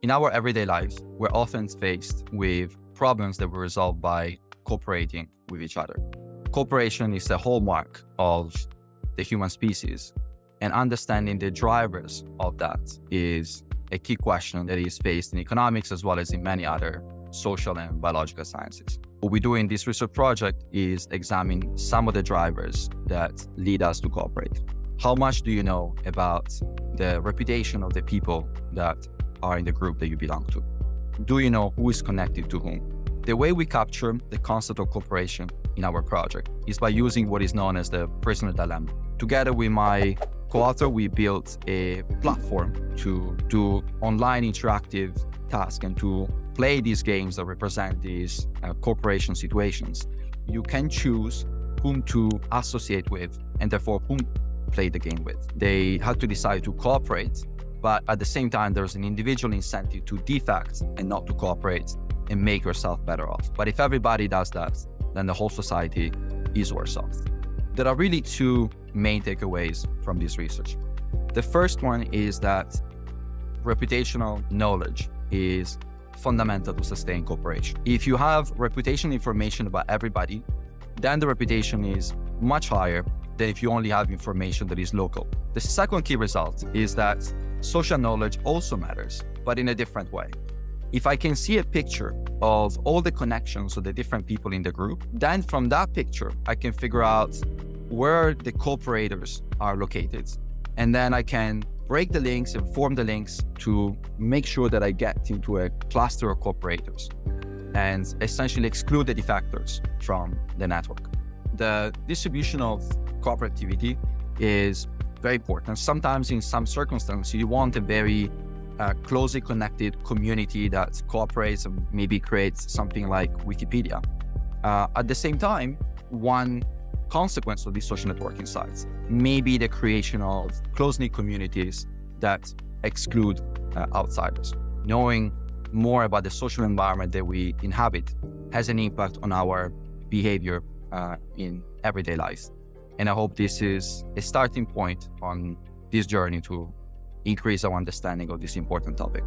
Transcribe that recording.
In our everyday lives, we're often faced with problems that were resolved by cooperating with each other. Cooperation is the hallmark of the human species, and understanding the drivers of that is a key question that is faced in economics as well as in many other social and biological sciences. What we do in this research project is examine some of the drivers that lead us to cooperate. How much do you know about the reputation of the people that are in the group that you belong to? Do you know who is connected to whom? The way we capture the concept of cooperation in our project is by using what is known as the prisoner dilemma. Together with my co-author, we built a platform to do online interactive tasks and to play these games that represent these uh, cooperation situations. You can choose whom to associate with and therefore whom play the game with. They have to decide to cooperate, but at the same time, there's an individual incentive to defect and not to cooperate and make yourself better off. But if everybody does that, then the whole society is worse off. There are really two main takeaways from this research. The first one is that reputational knowledge is fundamental to sustain cooperation. If you have reputation information about everybody, then the reputation is much higher than if you only have information that is local. The second key result is that social knowledge also matters, but in a different way. If I can see a picture of all the connections of the different people in the group, then from that picture, I can figure out where the cooperators are located. And then I can break the links and form the links to make sure that I get into a cluster of cooperators and essentially exclude the defectors from the network. The distribution of cooperativity is very important. Sometimes, in some circumstances, you want a very uh, closely connected community that cooperates and maybe creates something like Wikipedia. Uh, at the same time, one consequence of these social networking sites may be the creation of close-knit communities that exclude uh, outsiders. Knowing more about the social environment that we inhabit has an impact on our behavior uh, in everyday life. And I hope this is a starting point on this journey to increase our understanding of this important topic.